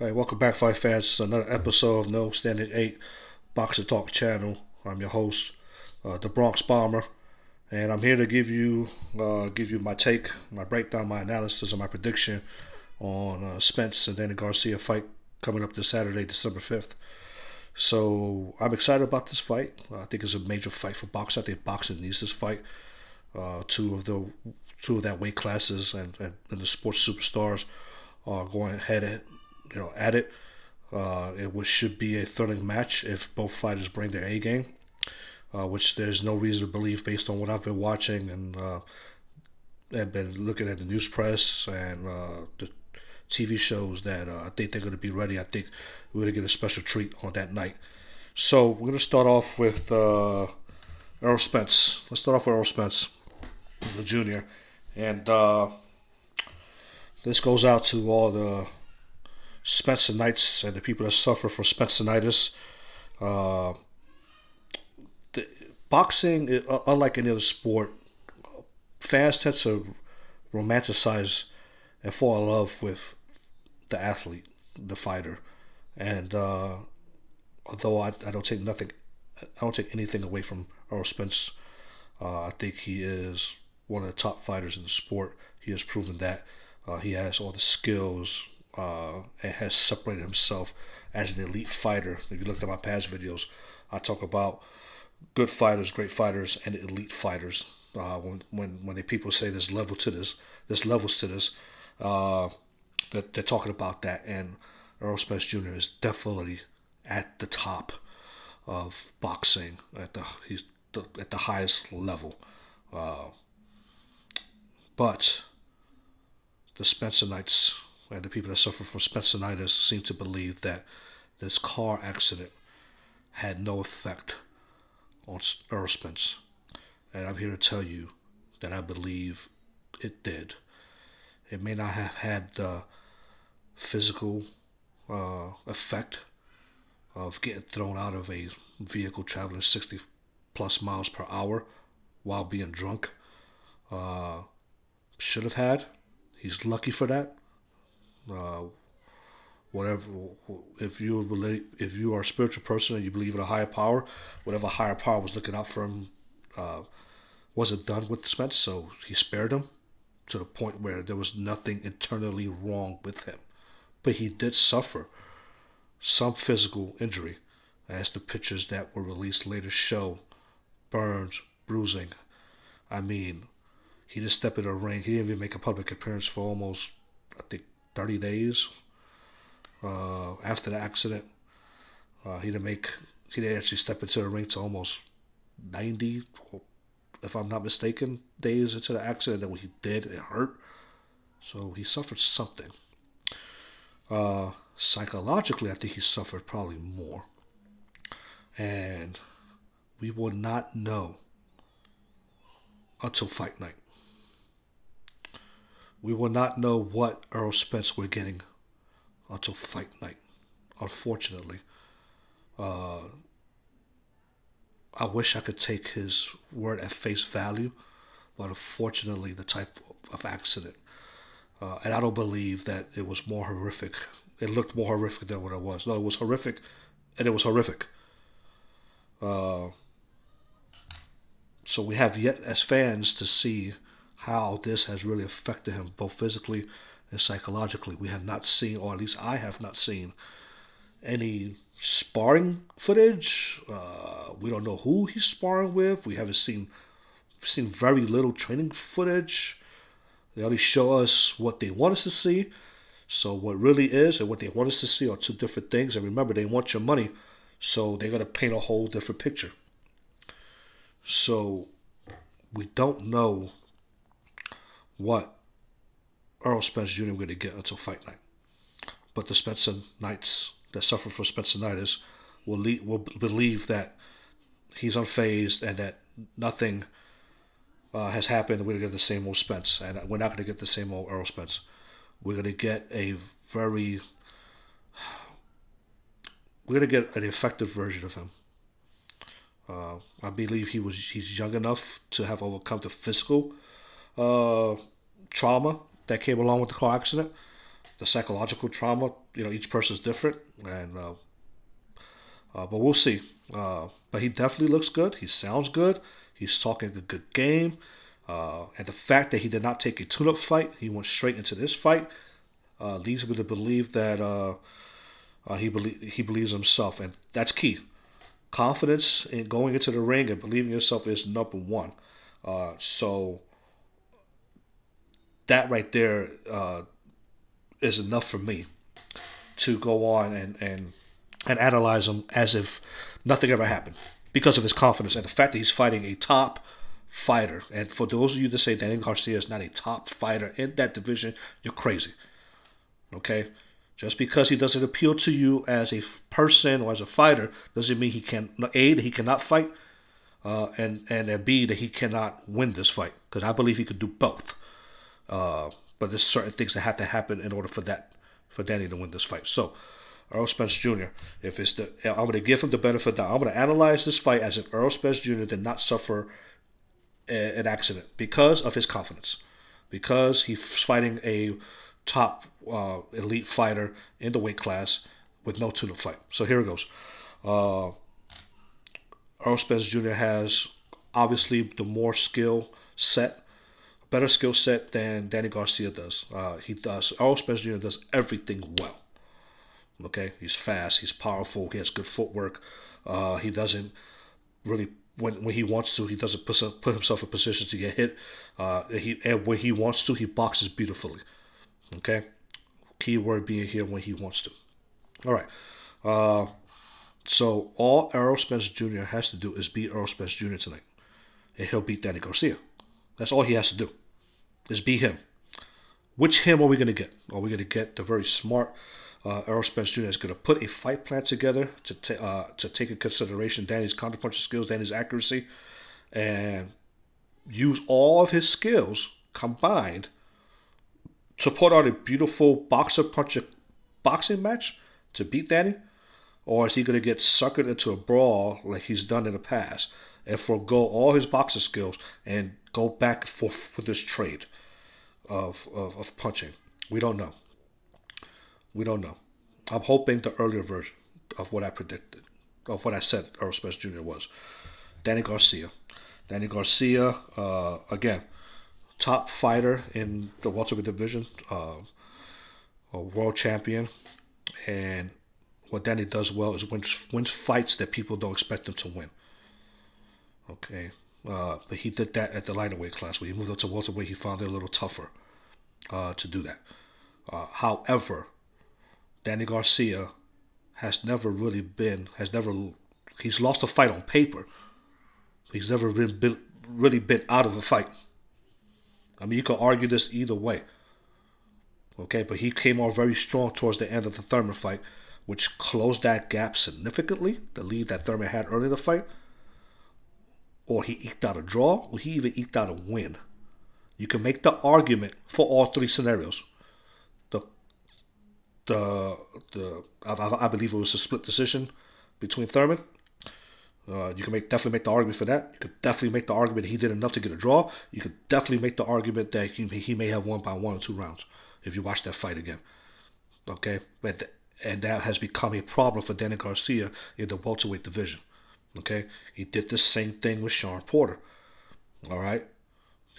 Right, welcome back, fight fans. It's another episode of No Standing 8 Boxing Talk channel. I'm your host, uh, the Bronx Bomber, and I'm here to give you uh, give you my take, my breakdown, my analysis, and my prediction on uh, Spence and Danny Garcia fight coming up this Saturday, December 5th. So I'm excited about this fight. I think it's a major fight for boxing. I think boxing needs this fight. Uh, two of the two of that weight classes and, and, and the sports superstars are going head you know at it. Uh, it should be a thrilling match if both fighters bring their A game, uh, which there's no reason to believe based on what I've been watching and uh, have been looking at the news press and uh, the TV shows that uh, I think they're going to be ready. I think we're going to get a special treat on that night. So we're going to start off with uh, Errol Spence. Let's start off with Errol Spence, the junior, and uh, this goes out to all the Spencerites and the people that suffer from Spenceritis. Uh, the, boxing, uh, unlike any other sport, fans tend to romanticize and fall in love with the athlete, the fighter, and uh, although I, I don't take nothing, I don't take anything away from Earl Spence. Uh, I think he is one of the top fighters in the sport. He has proven that. Uh, he has all the skills, uh, has separated himself as an elite fighter. If you look at my past videos, I talk about good fighters, great fighters, and elite fighters. Uh, when when when the people say there's level to this, there's levels to this, uh, that they're talking about that. And Errol Spence Jr. is definitely at the top of boxing at the he's the, at the highest level. Uh, but the Spencerites and the people that suffer from Spenceritis seem to believe that this car accident had no effect on Errol Spence. And I'm here to tell you that I believe it did. It may not have had the physical uh, effect of getting thrown out of a vehicle traveling 60 plus miles per hour while being drunk. Uh, should have had. He's lucky for that uh, whatever if you relate if you are a spiritual person and you believe in a higher power whatever higher power was looking out for him uh, wasn't done with Spence so he spared him to the point where there was nothing internally wrong with him. But he did suffer some physical injury as the pictures that were released later show burns bruising. I mean he just stepped in a ring. He didn't even make a public appearance for almost 30 days uh, after the accident. Uh, he didn't make, he didn't actually step into the ring to almost 90, if I'm not mistaken, days into the accident. That when he did, it hurt. So he suffered something. Uh, psychologically, I think he suffered probably more. And we will not know until fight night we will not know what Earl Spence we're getting until fight night. Unfortunately, uh, I wish I could take his word at face value, but unfortunately, the type of accident, uh, and I don't believe that it was more horrific. It looked more horrific than what it was. No, it was horrific, and it was horrific. Uh, so we have yet as fans to see how this has really affected him both physically and psychologically. We have not seen, or at least I have not seen, any sparring footage. Uh, we don't know who he's sparring with. We haven't seen seen very little training footage. They only show us what they want us to see. So what really is and what they want us to see are two different things. And remember, they want your money, so they're gonna paint a whole different picture. So we don't know what Earl Spence Jr. we're going to get until fight night. But the Spencer Knights that suffer from Spenceritis will will believe that he's unfazed and that nothing uh, has happened. We're going to get the same old Spence, and we're not going to get the same old Earl Spence. We're going to get a very we're going to get an effective version of him. Uh, I believe he was he's young enough to have overcome the physical uh, trauma that came along with the car accident. the psychological trauma. You know, each person's different, and uh, uh, but we'll see. Uh, but he definitely looks good. He sounds good. He's talking a good game. Uh, and the fact that he did not take a tune-up fight, he went straight into this fight, uh, leads me to believe that uh, uh, he believe he believes himself, and that's key. Confidence in going into the ring and believing yourself is number one. Uh, so that right there uh, is enough for me to go on and and and analyze him as if nothing ever happened because of his confidence and the fact that he's fighting a top fighter. And for those of you that say Danny Garcia is not a top fighter in that division, you're crazy. Okay? Just because he doesn't appeal to you as a person or as a fighter doesn't mean he can a that he cannot fight, uh, and and b that he cannot win this fight because I believe he could do both. Uh, but there's certain things that have to happen in order for that for Danny to win this fight. So Earl Spence Jr. If it's the, I'm going to give him the benefit that I'm going to analyze this fight as if Earl Spence Jr. did not suffer a, an accident because of his confidence, because he's fighting a top uh, elite fighter in the weight class with no tune-up fight. So here it goes. Uh, Errol Spence Jr. has obviously the more skill set, better skill set than Danny Garcia does. Uh, he does. Errol Spence Jr. does everything well. Okay, he's fast, he's powerful, he has good footwork. Uh, he doesn't really when when he wants to, he doesn't put, put himself in positions to get hit. Uh, he and when he wants to, he boxes beautifully. Okay, keyword being here when he wants to. All right. Uh, so all Errol Spence Jr. has to do is beat Errol Spence Jr. tonight, and he'll beat Danny Garcia. That's all he has to do, is beat him. Which him are we gonna get? Are we gonna get the very smart? uh, Errol Spence Jr. is going to put a fight plan together to uh, to take into consideration Danny's counterpunch skills, Danny's accuracy, and use all of his skills combined to put on a beautiful boxer puncher boxing match to beat Danny, or is he going to get suckered into a brawl like he's done in the past and forego all his boxing skills and go back for for this trade of, of, of punching? We don't know. We don't know. I'm hoping the earlier version of what I predicted, of what I said Errol Spence Jr. was. Danny Garcia. Danny Garcia, uh, again, top fighter in the welterweight division, uh, a world champion, and what Danny does well is wins wins fights that people don't expect him to win. Okay, uh, but he did that at the lighter weight class. When he moved up to welterweight, he found it a little tougher uh, to do that. Uh, however, Danny Garcia has never really been, has never, he's lost a fight on paper. He's never been, been really been out of a fight. I mean, you could argue this either way. Okay, but he came on very strong towards the end of the Thurman fight, which closed that gap significantly, the lead that Thurman had early in the fight. Or he eked out a draw, or he even eked out a win. You can make the argument for all three scenarios the the I, I believe it was a split decision between Thurman. Uh, you can make definitely make the argument for that. You could definitely make the argument he did enough to get a draw. You could definitely make the argument that he, he may have won by one or two rounds if you watch that fight again. Okay, but and that has become a problem for Danny Garcia in the welterweight division. Okay, he did the same thing with Shawn Porter. All right,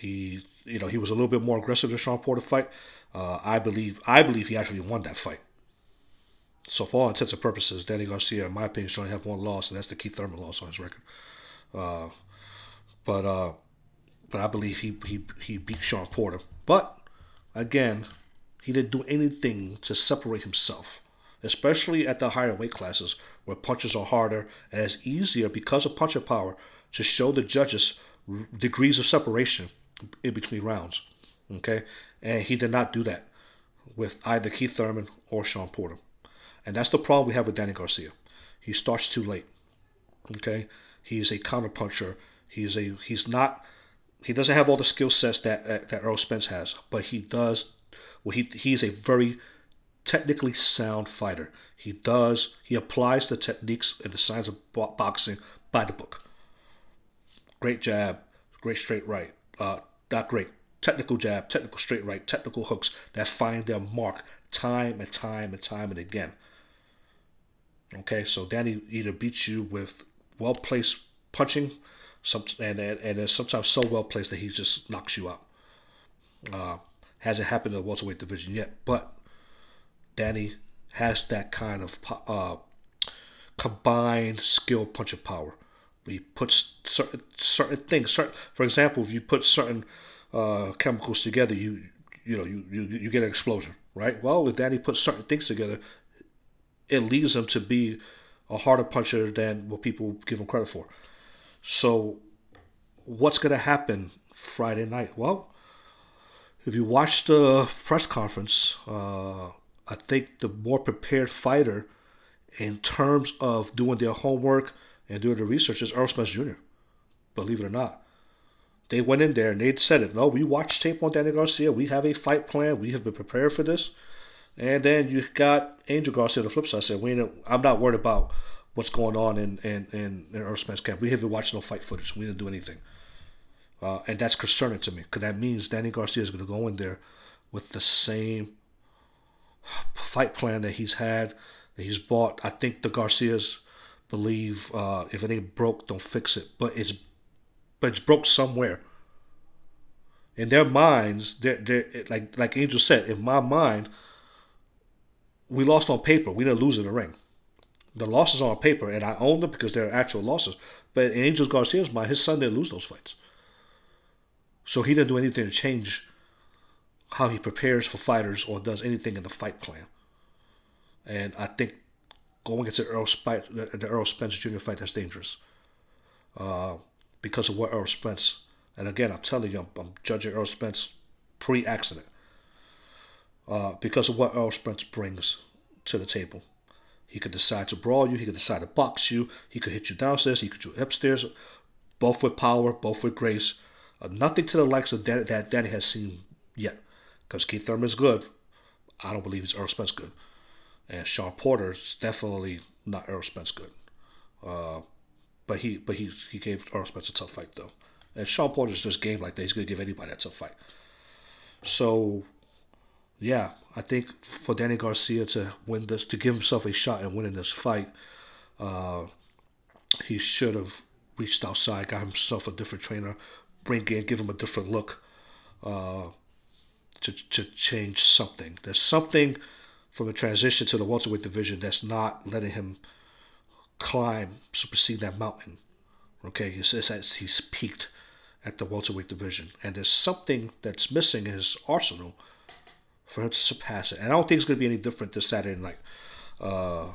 he you know he was a little bit more aggressive in Shawn Porter fight. Uh, I believe I believe he actually won that fight. So for all intents and purposes, Danny Garcia, in my opinion, should only have one loss, and that's the Keith Thurman loss on his record. Uh, but uh, but I believe he he he beat Shawn Porter. But again, he didn't do anything to separate himself, especially at the higher weight classes where punches are harder and it's easier because of puncher power to show the judges degrees of separation in between rounds. Okay, and he did not do that with either Keith Thurman or Shawn Porter. And that's the problem we have with Danny Garcia. He starts too late. Okay? He's a counterpuncher. He's a he's not he doesn't have all the skill sets that that Earl Spence has, but he does well he he's a very technically sound fighter. He does he applies the techniques and the science of boxing by the book. Great jab, great straight right. Uh, not great, technical jab, technical straight right, technical hooks that find their mark time and time and time and again. Okay, so Danny either beats you with well placed punching, some and and, and sometimes so well placed that he just knocks you out. Uh, hasn't happened in the welterweight division yet, but Danny has that kind of uh, combined skill puncher power. He puts certain certain things. Certain, for example, if you put certain uh, chemicals together, you you know you, you you get an explosion, right? Well, if Danny puts certain things together, it leads him to be a harder puncher than what people give him credit for. So, what's going to happen Friday night? Well, if you watch the press conference, uh, I think the more prepared fighter in terms of doing their homework and doing the research is Earl Spence Jr. Believe it or not. They went in there and they said it. No, we watched tape on Danny Garcia. We have a fight plan. We have been prepared for this. And then you've got Angel Garcia, on the flip side, said, we I'm not worried about what's going on in, in, in, in Errol Spence camp. We haven't watched no fight footage. We didn't do anything. Uh, and that's concerning to me because that means Danny Garcia is going to go in there with the same fight plan that he's had, that he's bought. I think the Garcias believe uh, if it ain't broke, don't fix it. But it's but it's broke somewhere. In their minds, they're, they're like like Angel said. In my mind, we lost on paper. We didn't lose in the ring. The losses are on paper, and I own them because they're actual losses. But in Angel Garcia's mind, his son didn't lose those fights. So he didn't do anything to change how he prepares for fighters or does anything in the fight plan. And I think going into Earl Spence, the Earl Spence Jr. fight, that's dangerous. Uh, because of what Earl Spence, and again, I'm telling you, I'm, I'm judging Earl Spence pre-accident. Uh, because of what Earl Spence brings to the table. He could decide to brawl you, he could decide to box you, he could hit you downstairs, he could you upstairs, both with power, both with grace. Uh, nothing to the likes of that Danny has seen yet. Because Keith Thurman is good. I don't believe it's Earl Spence good. And Shawn Porter is definitely not Earl Spence good. Uh, but he but he he gave Earl Spence a tough fight though. And Shawn Porter's just game like that. He's gonna give anybody a tough fight. So yeah, I think for Danny Garcia to win this, to give himself a shot at winning this fight, uh, he should have reached outside, got himself a different trainer, bring in, give him a different look, uh, to to change something. There's something from the transition to the welterweight division that's not letting him climb, supersede that mountain. Okay, says he's peaked at the welterweight division, and there's something that's missing in his arsenal for him to surpass it. And I don't think it's going to be any different this Saturday night. Uh,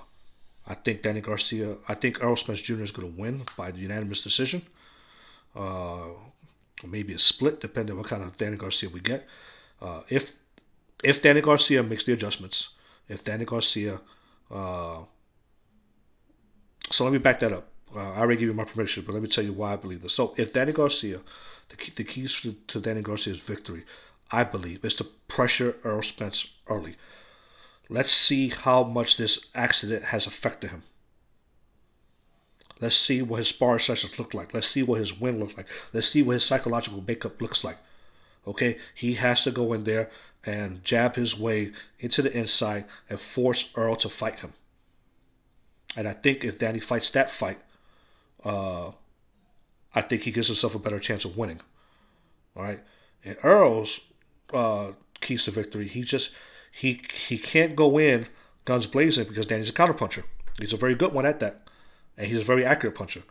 I think Danny Garcia, I think Earl Spence Jr. is going to win by the unanimous decision. Uh, maybe a split, depending on what kind of Danny Garcia we get. Uh, if if Danny Garcia makes the adjustments, if Danny Garcia, uh, so let me back that up. Uh, I already gave you my permission, but let me tell you why I believe this. So if Danny Garcia, the, key, the keys to, to Danny Garcia's victory I believe, is to pressure Earl Spence early. Let's see how much this accident has affected him. Let's see what his sparring sessions look like. Let's see what his win looks like. Let's see what his psychological makeup looks like. Okay, he has to go in there and jab his way into the inside and force Earl to fight him. And I think if Danny fights that fight, uh, I think he gives himself a better chance of winning. All right, and Earl's uh, keys to victory. He just he he can't go in guns blazing because Danny's a counterpuncher. He's a very good one at that, and he's a very accurate puncher.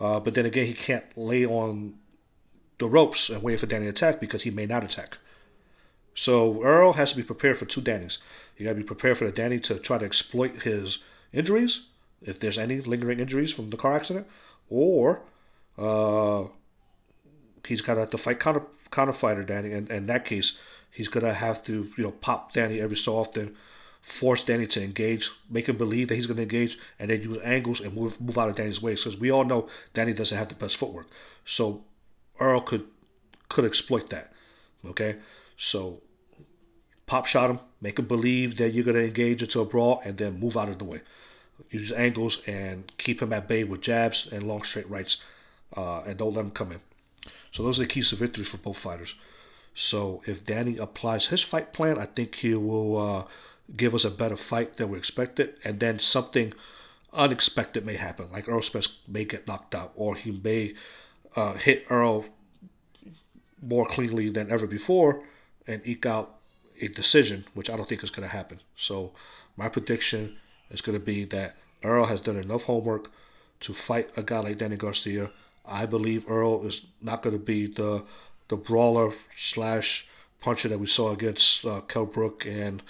Uh, but then again, he can't lay on the ropes and wait for Danny to attack because he may not attack. So Earl has to be prepared for two Dannys. You got to be prepared for the Danny to try to exploit his injuries, if there's any lingering injuries from the car accident, or uh, he's got to have to fight counter counter fighter Danny, and, and in that case, he's gonna have to you know pop Danny every so often, force Danny to engage, make him believe that he's gonna engage, and then use angles and move move out of Danny's way. Because we all know Danny doesn't have the best footwork, so Earl could could exploit that. Okay, so pop shot him, make him believe that you're gonna engage into a brawl, and then move out of the way. Use angles and keep him at bay with jabs and long straight rights, uh, and don't let him come in. So those are the keys to victory for both fighters. So if Danny applies his fight plan, I think he will uh, give us a better fight than we expected, and then something unexpected may happen, like Earl Spence may get knocked out, or he may uh, hit Earl more cleanly than ever before and eke out a decision, which I don't think is going to happen. So my prediction is going to be that Earl has done enough homework to fight a guy like Danny Garcia. I believe Earl is not going to be the the brawler slash puncher that we saw against uh, Kell Brook and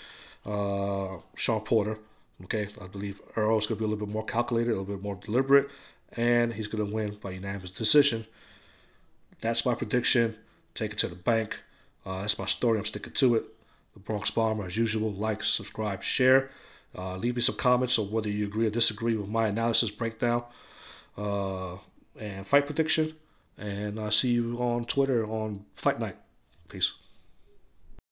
uh, Shawn Porter. Okay, I believe Earl is going to be a little bit more calculated, a little bit more deliberate, and he's going to win by unanimous decision. That's my prediction. Take it to the bank. Uh, that's my story. I'm sticking to it. The Bronx Bomber, as usual, like, subscribe, share. Uh, leave me some comments on whether you agree or disagree with my analysis breakdown uh, and fight prediction. And I'll see you on Twitter on Fight Night. Peace.